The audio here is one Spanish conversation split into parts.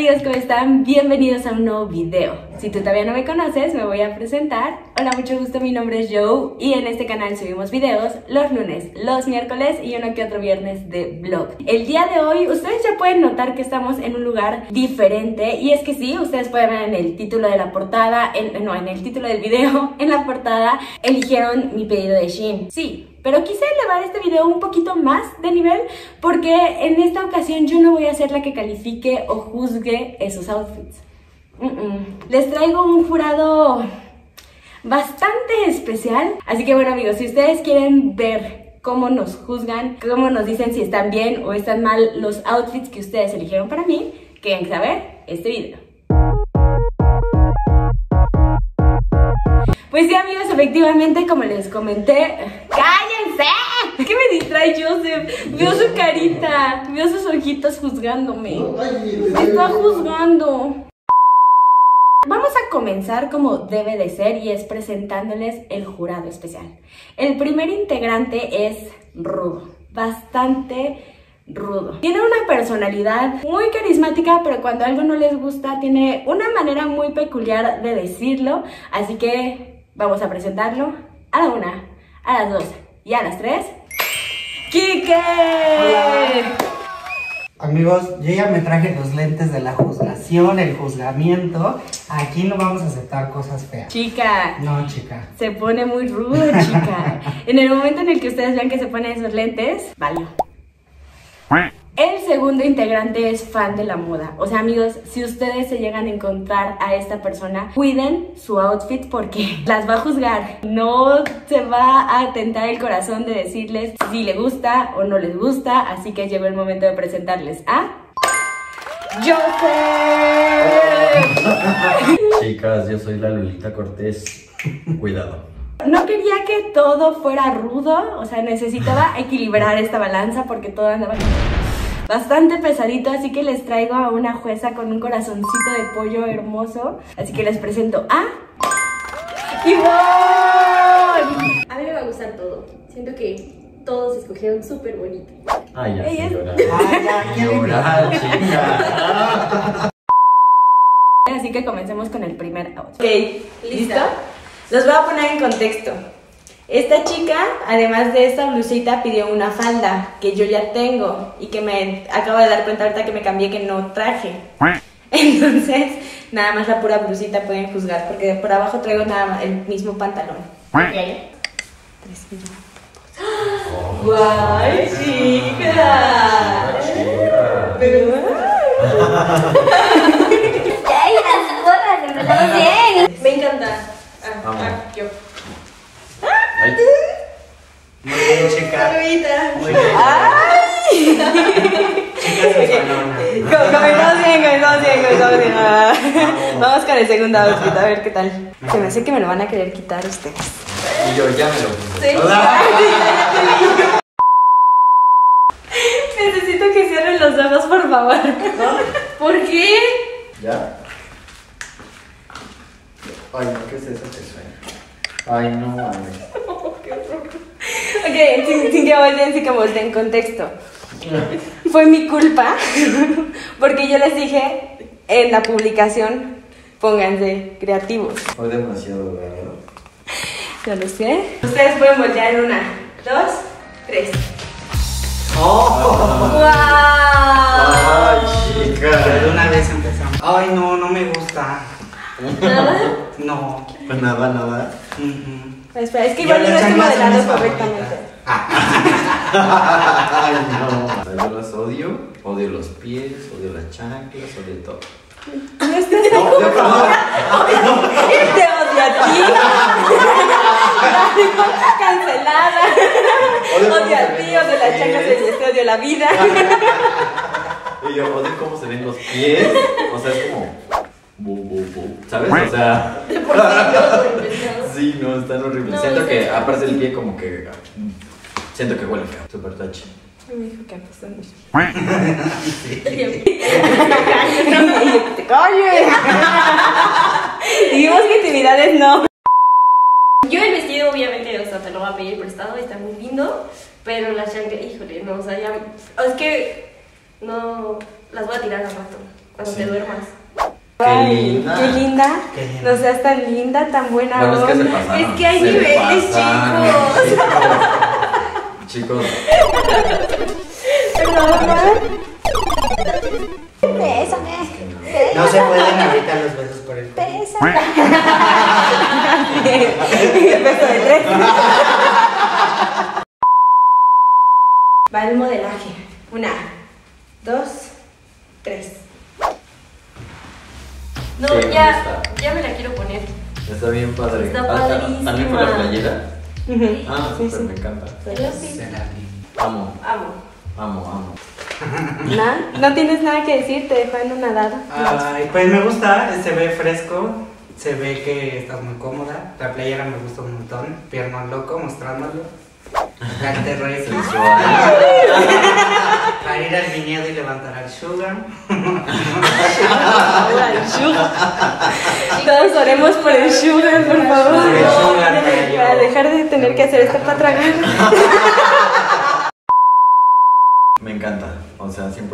amigos, ¿cómo están? Bienvenidos a un nuevo video. Si tú todavía no me conoces, me voy a presentar. Hola, mucho gusto, mi nombre es Joe y en este canal subimos videos los lunes, los miércoles y uno que otro viernes de vlog. El día de hoy, ustedes ya pueden notar que estamos en un lugar diferente y es que sí, ustedes pueden ver en el título de la portada, en, no, en el título del video, en la portada, eligieron mi pedido de Shein. Sí, pero quise elevar este video un poquito más de nivel porque en esta ocasión yo no voy a ser la que califique o juzgue esos outfits. Les traigo un jurado bastante especial. Así que bueno amigos, si ustedes quieren ver cómo nos juzgan, cómo nos dicen si están bien o están mal los outfits que ustedes eligieron para mí, quieren saber este video. Pues sí amigos, efectivamente como les comenté, ¿Qué me distrae Joseph? Veo su carita, veo sus ojitos juzgándome. Me está juzgando. Vamos a comenzar como debe de ser y es presentándoles el jurado especial. El primer integrante es rudo, bastante rudo. Tiene una personalidad muy carismática, pero cuando algo no les gusta tiene una manera muy peculiar de decirlo, así que vamos a presentarlo a la una, a las dos y a las tres. ¡Kike! Amigos, yo ya me traje los lentes de la juzgación, el juzgamiento. Aquí no vamos a aceptar cosas feas. Chica. No, chica. Se pone muy rudo, chica. en el momento en el que ustedes vean que se pone esos lentes, vale. El segundo integrante es fan de la moda. O sea, amigos, si ustedes se llegan a encontrar a esta persona, cuiden su outfit porque las va a juzgar. No se va a tentar el corazón de decirles si le gusta o no les gusta. Así que llegó el momento de presentarles a... ¡Joseph! Chicas, yo soy la Lulita Cortés. Cuidado. No quería que todo fuera rudo, o sea, necesitaba equilibrar esta balanza porque todo andaba bastante pesadito, así que les traigo a una jueza con un corazoncito de pollo hermoso. Así que les presento a... ¡Ivonne! A mí me va a gustar todo. Siento que todos escogieron súper bonito. Ay, ya, llorar. Ay, ya, ¿qué le Llorar, chica. Así que comencemos con el primer outfit. Ok, ¿listo? Los voy a poner en contexto. Esta chica, además de esta blusita, pidió una falda que yo ya tengo y que me acabo de dar cuenta ahorita que me cambié que no traje. Entonces, nada más la pura blusita pueden juzgar porque por abajo traigo nada más el mismo pantalón. Tres ¡Guay, chica! ¡Ay, las gorras! Empezamos bien. Me encanta. Ah, ah, yo. Ay, Muy bien, chica. Muy bien. Chicas resbalonas. Comenzamos bien, comenzamos bien, comenzamos bien. Ah. Vamos con el segundo outfit, a ver qué tal. Se me hace que me lo van a querer quitar ustedes. Y yo ya me lo puse. Necesito que cierren los ojos, por favor. ¿Por qué? ¿Ya? Ay, no, ¿qué es eso que suena? Ay, no mames. Ok, sin, sin que volteen, sin que volteen, contexto. Fue mi culpa, porque yo les dije en la publicación, pónganse creativos. Fue demasiado raro. Ya lo sé. Ustedes pueden voltear en una, dos, tres. Oh, ¡Wow! Ay, chica. de una vez empezamos. Ay, no, no me gusta. No. Pues nada, nada. Espera, es que igual no estoy modelando correctamente. Ay, no. Yo las odio. Odio los pies, odio las chanclas, odio todo. No estás No, yo perdón. Te odio a ti. Cancelada. Odio a ti, odio los las chanclas pies. y te odio la vida. Y yo odio cómo se ven los pies. O sea, es como. Bu, bu, bu. ¿Sabes? O sea. Sí, no, están horribles. No, siento que, que- aparte del pie, como que. Siento que huele feo. Super touchy. Me dijo que apesta mucho. ¡Te calles! Dijimos que intimidades no. Yo el vestido, obviamente, o sea, te lo voy a pedir prestado, está muy lindo. Pero las chanclas, híjole, no, o sea, ya. Es que no. Las voy a tirar al rato. cuando Sí. te duermas. Qué linda. Qué linda. Qué linda. No seas tan linda, tan buena Bueno, es que. Es que hay se niveles, pasaron, Chicos, Perdón, No se pueden ahorita los besos por el Beso de tres. Va el modelaje. Una, dos, tres. No, Sí, ya, ya me la quiero poner. está bien padre. Está padrísima. ¿También con la playera? Ah, Sí, me encanta. Yo sí. Amo, Amo. amo, amo. ¿No? ¿No tienes nada que decir? Te dejo en una dada. Ay, pues me gusta, se ve fresco, se ve que estás muy cómoda. La playera me gusta un montón, pierno loco mostrándolo. Cante rey. Sensual. Para ir al viñedo y levantar al sugar. Todos oremos por el sugar, por favor. Por el sugar, para yo. Para dejar de tener que hacer esto para tragar. Me encanta, o sea, 100%, me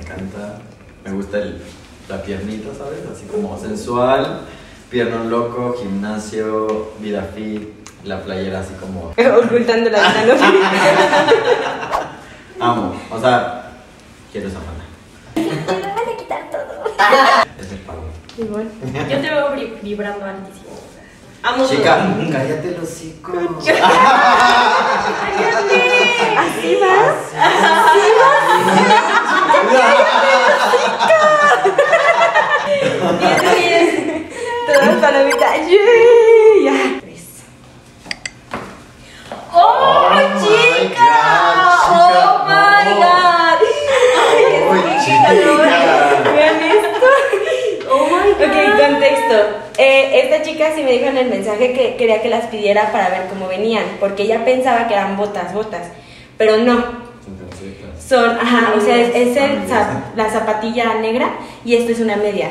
encanta. Me gusta el, la piernita, ¿sabes? Así como sensual, pierno loco, gimnasio, vida fit, la playera así como... Ocultando la ¿no? Amo, o sea, quiero esa mala. Me van a quitar todo. Es el pago. Igual. Yo te veo vibr- vibrando altísimo. Amo Chica, cállate el hocico. ¿Así vas? Diez de diez. Todas palomitas. ¡Yay! Vean esto. ¡Oh, my God! Ok, contexto. Eh, esta chica sí me dijo en el mensaje que quería que las pidiera para ver cómo venían, porque ella pensaba que eran botas, botas, pero no. Son, ajá, o sea, es, es el zap- la zapatilla negra y esto es una media.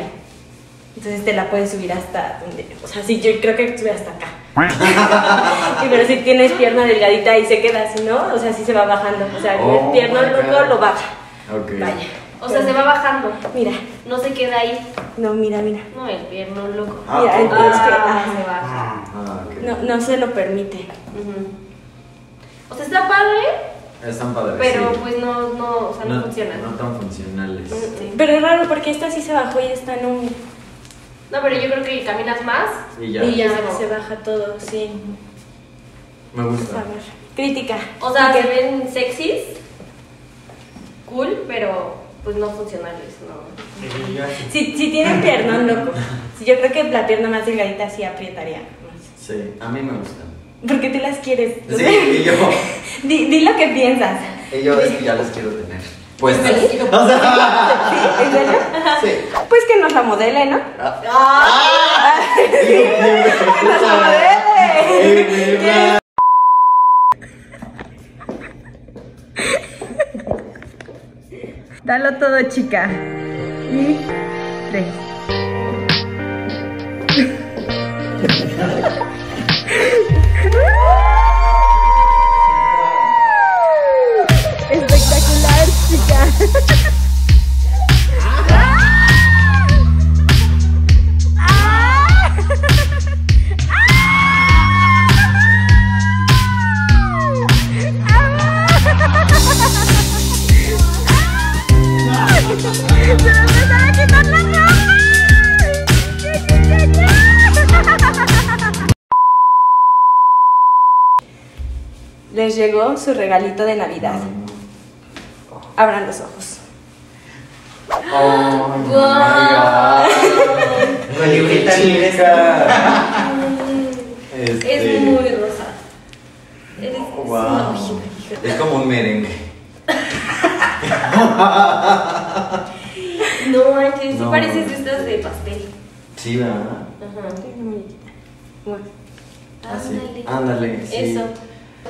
Entonces te la puedes subir hasta donde, o sea, sí, yo creo que sube hasta acá. Sí, pero si tienes pierna delgadita y se queda así, ¿no? O sea, sí se va bajando. O sea, Oh el pierno loco lo baja. Ok. Vaya. O sea, se va bajando. Mira, No se queda ahí. no, mira, mira. No, el pierno loco. Ah, Mira, ok. entonces que, Ah, ajá. se baja. Ah, Ah. No, no se lo permite. O sea, está padre, Están padres. pero sí. pues no, no, o sea, no, funciona. No tan funcionales. Sí. Pero es raro porque esta sí se bajó y esta no. No, pero yo creo que caminas más. Y ya. Y ya se baja todo, sí. Me A gusta. ver. Crítica. O sea, ¿Y se ven sexys, cool, pero pues no funcionales, no. Si, si tienen piernón loco. Si yo creo que la pierna más delgadita sí aprietaría. más. Sí, a mí me gustan. Porque tú las quieres. Sí, y yo. Di, di lo que piensas. Y yo es que ya las quiero tener. Puestas. ¿Sí? O sea, ¿Sí? ¿En serio? sí. Pues que nos la modele, ¿no? ¡Ah! ¡Que nos la modele! Dalo todo, chica. Y tres. Su regalito de Navidad. Abran los ojos. Oh my god. Libreta libre. Este, Es muy rosa. Eres Wow. Es como un merengue. No manches, sí No. pareces de estas de pastel. Sí, ¿verdad? Ajá. Bueno, Así. Ándale. Ándale. sí. Eso.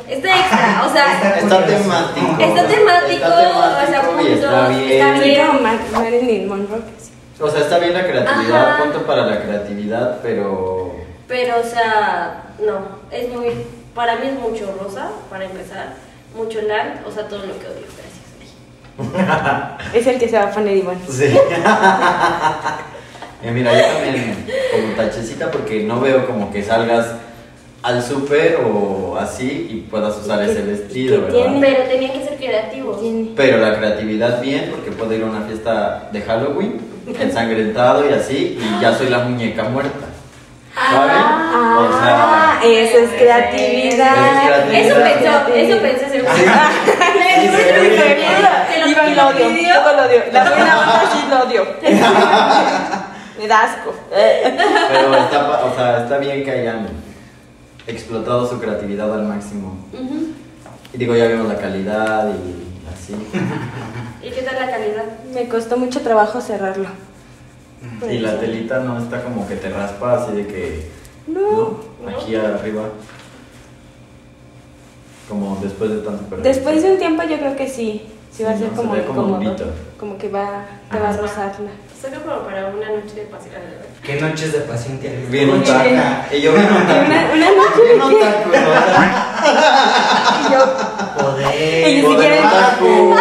Está extra, o sea, Está Está temático. Está temático, o sea, puntos, está está bien. soy bien. O sea, está bien la creatividad, Ajá. punto para la creatividad, pero. pero o sea, no, es muy, para mí es mucho rosa, para empezar, mucho land, o sea, todo lo que odio, gracias. Es el que se va a poner Iván. Sí. Eh, mira, yo también como tachecita porque no veo como que salgas al súper o así y puedas usar ¿Qué- ese vestido, ¿verdad? tiene? Pero tenían que ser creativos. Tiene- Pero la creatividad bien, porque puedo ir a una fiesta de Halloween, ensangrentado y así, y ya soy la muñeca muerta. ¿Saben? Ah, eso es creatividad. Eso Eso es creatividad. pensó, eso pensó ese güey. Sí, lo- odio, todo lo odio. La buena onda sí lo odio. Me da asco. Pero está, pa- o sea, está bien que hayan explotado su creatividad al máximo. Y digo, ya vimos la calidad y así. ¿Y qué tal la calidad? Me costó mucho trabajo cerrarlo. Y la telita no está como que te raspa así de que. No. Aquí arriba. Como después de tanto perder. Después de un tiempo yo creo que sí. Sí va a Sí, ser ¿no? como Se. Como que va, te va a rozarla. Solo como para una noche de pasión. ¿Qué noches de pasión tienes? Bien otaca. Y yo bien Una, otaku. una noche de ¿no? Y yo, Poder. Joder, quieren- otaku.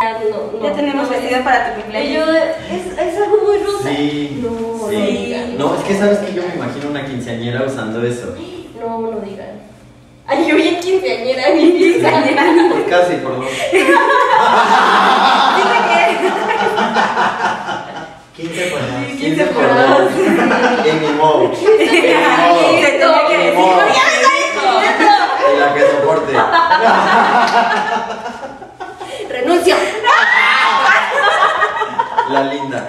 No, no, ya tenemos vestido para tu Y cumpleaños. yo, es, es algo muy rosa. Sí. No, sí. no digan. No, es que sabes que yo me imagino una quinceañera usando eso. No, no digan. Quinceañera, casi, por dos. 15 por dos. 15 por dos. En mi modo. En mi la que soporte. Renuncio. La linda.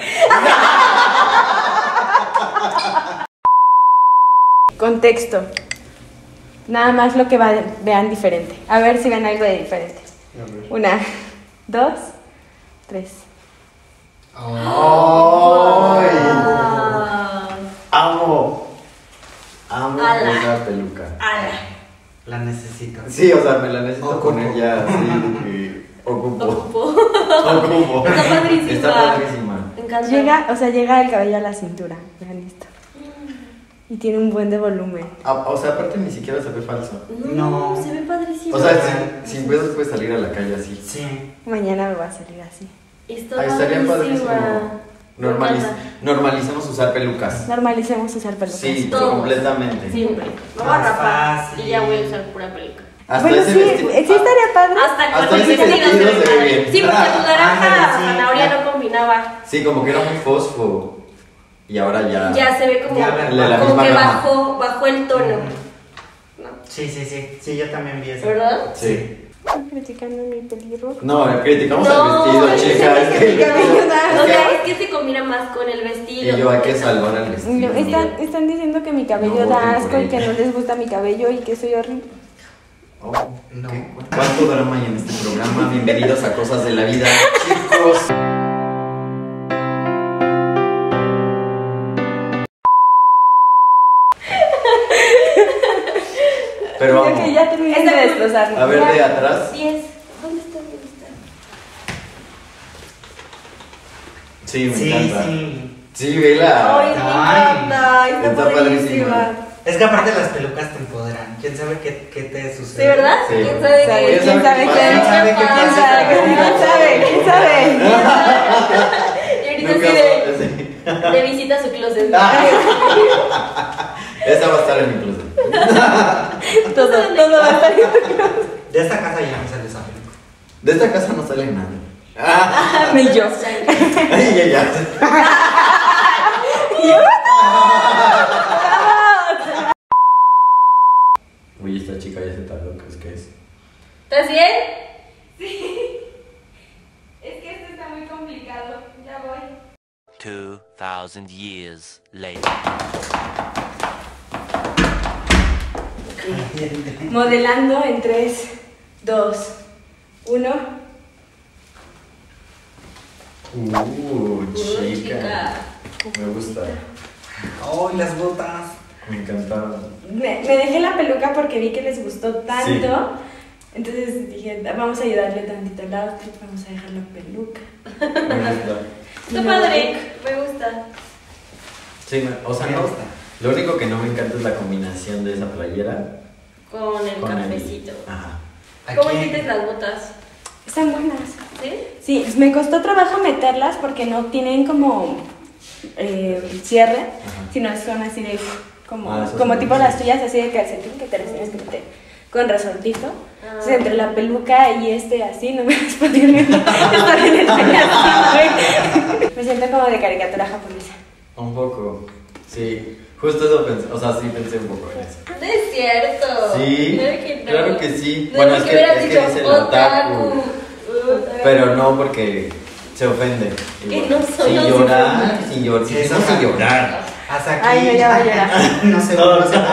Contexto. Nada más lo que va- vean diferente. A ver si ven algo de diferente. Una, dos, tres. ¡Ay! Ah, Amo. Amo Ala. esa peluca. ala. La necesito. Sí, o sea, me la necesito Ocupo. poner ya así. que Ocupo. Ocupo. Ocupo. Está padrísima. Está padrísima. Me encanta. Llega, o sea, llega el cabello a la cintura. Vean esto. Y tiene un buen de volumen. Ah, O sea, aparte ni siquiera se ve falso. No, No. se ve padrísimo. O sea, sin, sin pedos puedes salir a la calle así. Sí. Mañana me va a salir así. Está Ahí estaría padrísimo. Normaliz- normalicemos usar pelucas. Normalicemos usar pelucas. Sí, Todos. completamente. Siempre. Me voy a rapar fácil. y ya voy a usar pura peluca. Hasta bueno, sí, vestido. sí estaría padre. Hasta, el vestido se ve bien. Sí, porque tu naranja zanahoria no combinaba. Sí, como que era muy fosfo. Y ahora ya. Ya se ve como, Ya la como que bajó, bajó el tono. ¿no? Sí, sí, sí. Sí, yo también vi eso. ¿Verdad? Sí. Estoy criticando mi pelirrojo. No, criticamos No, el vestido, es que chica. Es que el mi cabello vestido- da- O sea, es que se combina más con el vestido. Y yo hay que salvar el vestido. No, están, están diciendo que mi cabello No da asco y que no les gusta mi cabello y que soy horrible. Oh, No. ¿qué? ¿Cuánto drama hay en este programa? Bienvenidos a Cosas de la Vida, chicos. Pero Creo que vamos, ya terminé Está de destrozarme. a ver de atrás. 10. ¿Dónde está? ¿Dónde está? Sí, me Sí, encanta. sí. Sí, vela. Ay, me Ay, encanta. Está, está padrísima. padrísima. Es que aparte las pelucas te empoderan. ¿Quién sabe qué, qué te sucede? ¿Sí, verdad? Sí. ¿Quién sabe ¿Sabe? qué? ¿Quién sabe qué? ¿Quién sabe qué ¿Quién sabe? ¿Quién sabe? ¿Quién sabe? Y ahorita de, sí. de visita a su closet. Esa va a estar en mi closet. Todo, todo va a estar bien. De esta casa ya no sale esa peluca. De esta casa no sale nada. Ah, Ni yo. ay, ya, ya. Uy, esta chica ya se tardó, ¿crees que es? ¿Estás bien? Es que esto está muy complicado. Ya voy. 2,000 years later. Modelando en 3, 2, 1. Uh, chica. chica. Me gusta. ¡Ay, las botas! Me encantaron. Me, me dejé la peluca porque vi que les gustó tanto. Sí. Entonces dije, vamos a ayudarle tantito al outfit, vamos a dejar la peluca. Me gusta. Está padre. Me gusta. Sí, me- o sea, Me no. gusta. Lo único que no me encanta es la combinación de esa playera Con el con el- cafecito. Ajá. ¿Cómo hiciste las botas? Están buenas. ¿Sí? Sí, me costó trabajo meterlas porque no tienen como eh, cierre, sino son así de como, Ah, como tipo las tuyas, así de calcetín que te las tienes que meter con resortito. Ah. Entonces, entre la peluca y este así, no me las podía bien. Me siento como de caricatura japonesa. Un poco. Sí. Justo eso pensé. O sea, sí pensé un poco en eso. No es cierto. Sí, Claro que no. claro que sí. No, Bueno, es que- es que dicho dice el otaku. Pero no porque se ofende. Que no soy sin llorar, sin llorar, sin, eso sin sí. llorar. Hasta aquí. Ay, no, ya va a llorar. no sé, No, no sé.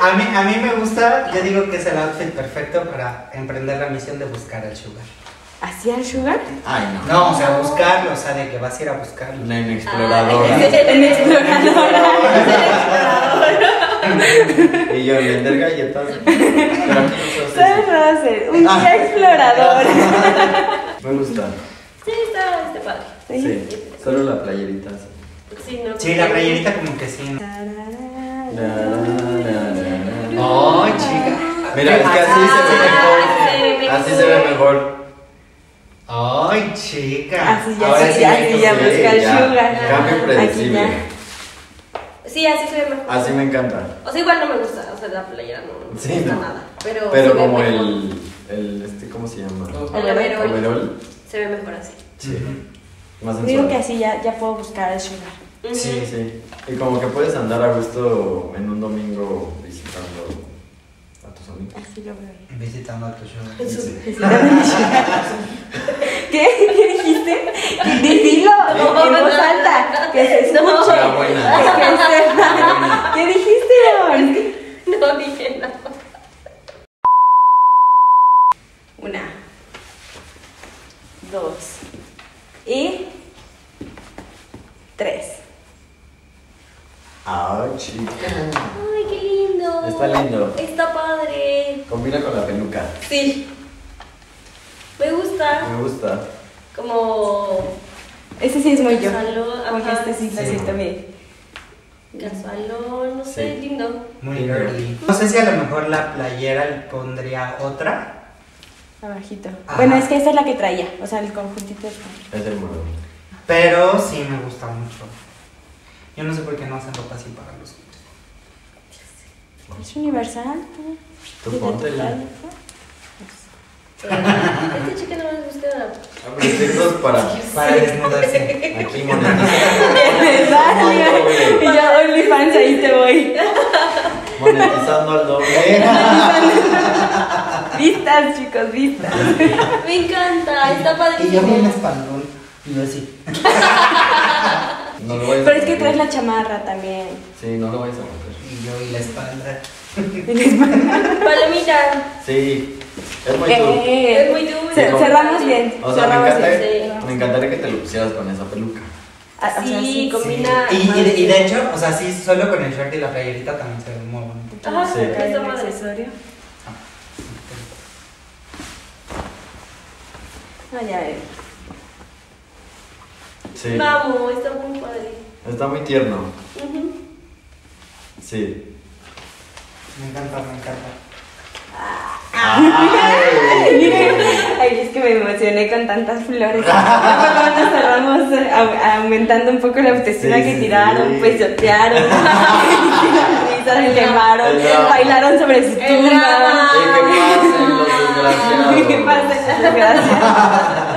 A mí, a mí me gusta, yo digo que es el outfit perfecto para emprender la misión de buscar al sugar. ¿Así al sugar? Ay, no. No, o sea, buscarlo, o sea, de que vas a ir a buscarlo. Una exploradora. Ay, En exploradora. y yo vender galletas. Pero aquí no se ¿Sabes hace a hacer? Un guía explorador. eso. Me gusta. Sí, está, está padre. Sí. Solo la playerita. sí. Sí, no, Sí, la playerita como que sí. La, la, la, la. Ay, chica. Mira, es que así se ve Ah, se ve mejor. Así se ve mejor. Ay, chica. Así ya, Ahora sí, ya, ya busca el ya. sugar. Cambio Aquí predecible. ya. Sí, así se ve mejor. Así me encanta. O sea, igual no me gusta, o sea, la playera no me Sí, gusta no. nada. Pero, Pero se ve como mejor. el, el, este, ¿cómo se llama? El overol. Overol. Se ve mejor así. Sí. Más Digo que así ya, ya puedo buscar el sugar. Sí, sí. Y como que puedes andar a gusto en un domingo visitando Así lo veo. Visitando a tu sugar. Eso- ¿Qué? ¿Qué dijiste? Dilo No, en voz no, alta, que se no. escuche. La buena. ¿Qué dijiste, León? No dije nada. Una, dos y tres. Ah, chica. Ay, qué lindo. Está lindo. Está. Combina con la peluca. Sí. Me gusta. Me gusta. Como Ese sí es muy yo. Porque ajá. este sí lo Sí. siento bien. casualón, no sé, Sí. lindo. Muy girly. No sé si a lo mejor la playera le pondría otra. Abajito. Ajá. Bueno, es que esta es la que traía. O sea, el conjuntito es Es el morado. Pero sí me gusta mucho. Yo no sé por qué no hacen ropa así para los hombres. Es universal. Tú tu póntela. esta chica no les gusta. Abre textos para Para desnudarse. aquí monetizar. Y yo, OnlyFans, ahí te voy. Monetizando al doble. Vistas, chicos, vistas. Me encanta, está Y yo bien padrísimo. espaldón. Y yo así. No lo Pero es que traes la chamarra también. Sí, no lo vayas a romper. Y yo y la espalda. Palomita. Sí, es muy tú. Eh, Es muy dulce. ce- cerramos bien. O sea, me, cerramos encanta, bien. Sí. me encantaría que te lo pusieras con esa peluca. Ah, o sea, Sí, Sí. Combina Y, y, de, más. y de hecho, o sea, sí, solo con el short y la playerita también se ve muy bonito. Ajá, Sí. Acá hay está un padre. accesorio. Ah, ya ves. Sí. Vamos, está muy padre. Está muy tierno. Ujú. Sí. Me encanta, me encanta. Ay, miren. Ay, es que me emocioné con tantas flores. Cerramos eh, au- aumentando un poco la autoestima Sí, que sí, tiraron, sí. pues risas, quemaron, bailaron sobre su El drama. tumba. Y que pasen los ¿Qué pasa? Gracias.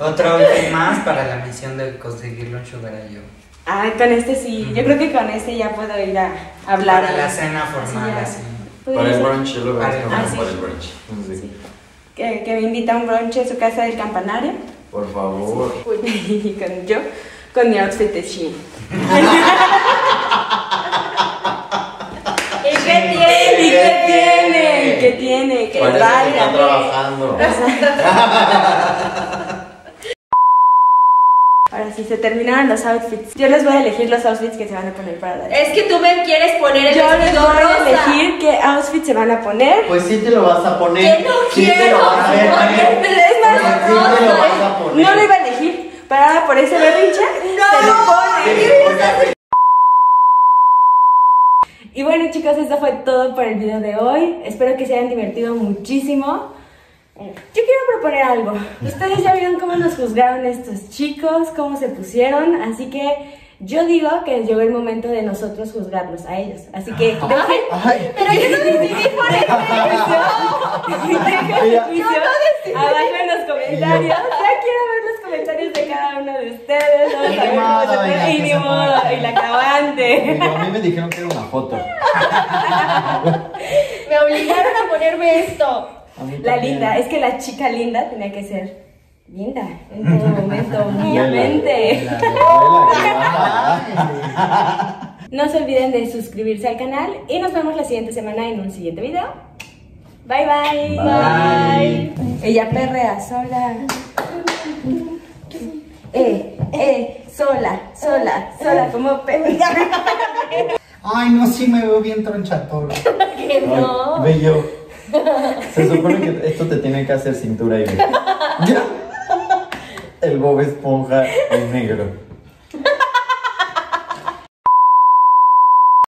Otro outfit más para la misión de conseguirlo en Sugar a yo. Ah, con este sí. Yo creo que con este ya puedo ir a hablar. Para la cena formal, ya. así. Podría Para el brunch, yo lo Para el como brunch. para el brunch. Sí. Sí. Que, que me invita a un brunch en su casa del campanario. Por favor. Y con yo, con mi outfit de Shein. ¿Y qué ¿Y tiene? qué tiene? ¿Qué tiene? Parece que está valga. trabajando. Ahora sí, se terminaron los outfits. Yo les voy a elegir los outfits que se van a poner para la Es que tú me quieres poner el Yo les voy a elegir qué outfit se van a poner. Pues sí te lo vas a poner. Que no Sí te quiero. lo vas a ver. Es más, Sí te lo vas a poner. no lo iba a elegir, pero ahora por ese berrinche No. se lo pone. Y bueno chicos, eso fue todo por el video de hoy. Espero que se hayan divertido muchísimo. Yo quiero proponer algo. Ustedes ya vieron cómo nos juzgaron estos chicos, cómo se pusieron, así que yo digo que llegó el momento de nosotros juzgarlos a ellos. Así que dejen, Ay, pero yo no decidí por el juicio. Dejen el juicio abajo en los comentarios. Ya quiero ver los comentarios de cada uno de ustedes. Vamos Y a ver modo, Y se modo, y la acabante. A mí me dijeron que era una foto. Me obligaron a ponerme esto. La linda, es que la chica linda tenía que ser linda en todo momento, obviamente. No se olviden de suscribirse al canal y nos vemos la siguiente semana en un siguiente video. Bye bye. Bye. Ella perrea sola. Eh, eh, sola, sola, sola como perrea. Ay, no, sí me veo bien tronchatoro. Que no. Ay, bello. Se supone que esto te tiene que hacer cintura y ve. El Bob Esponja en negro.